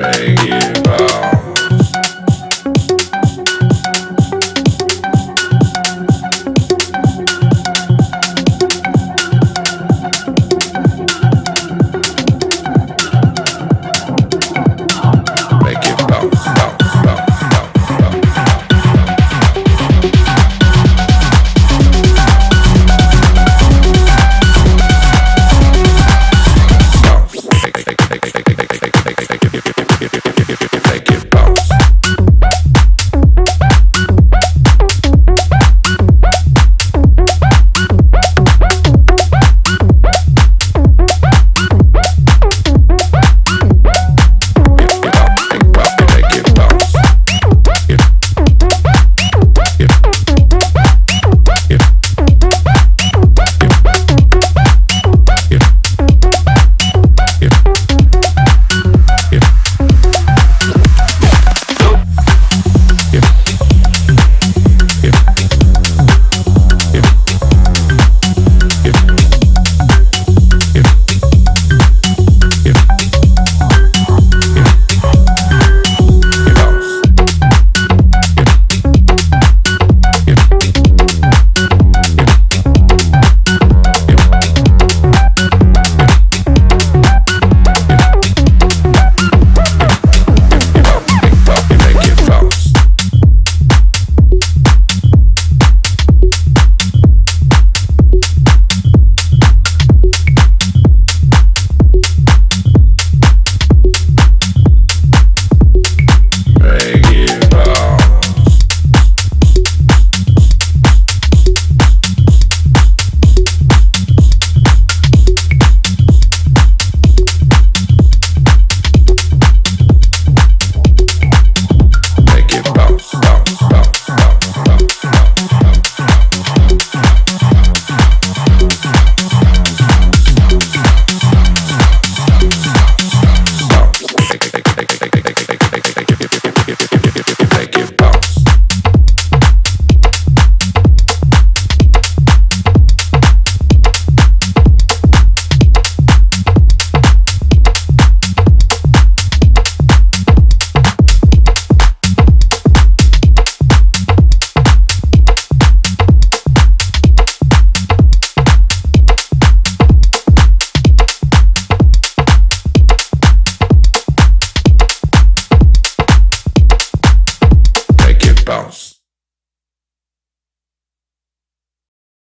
Make it bounce.